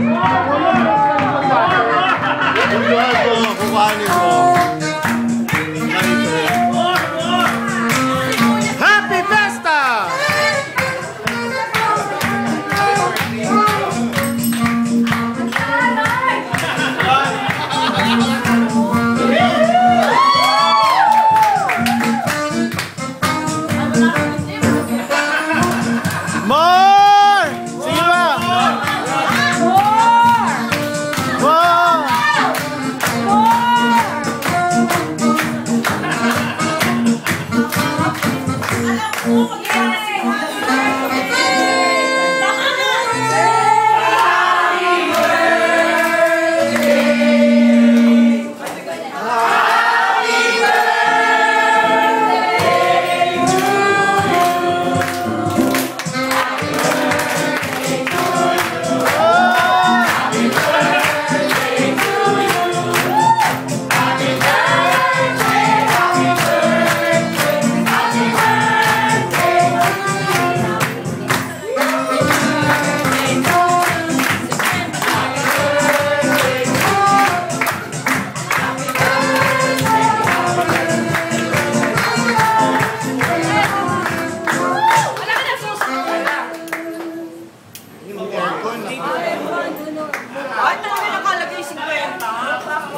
不要说，我爱你了。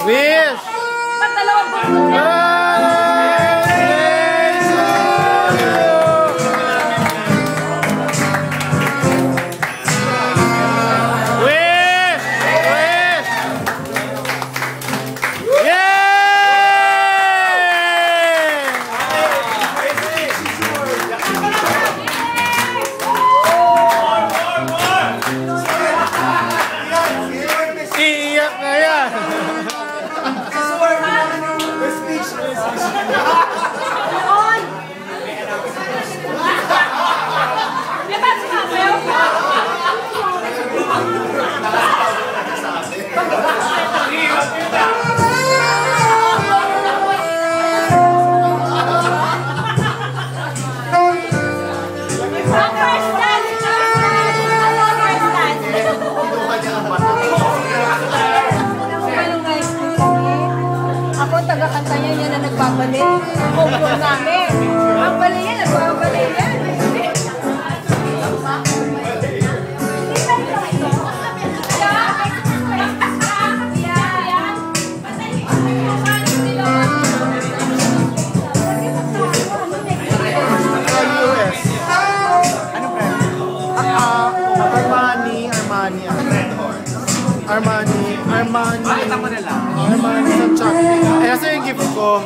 Wish! Patalawa ba? existe. Nagbabalik. Opo namin. Magbalik yan, nagbabalik yan. US. Ano brand? Armani, Armani, Armani, Armani, Armani sa chat. Eh, asa yung gift ko?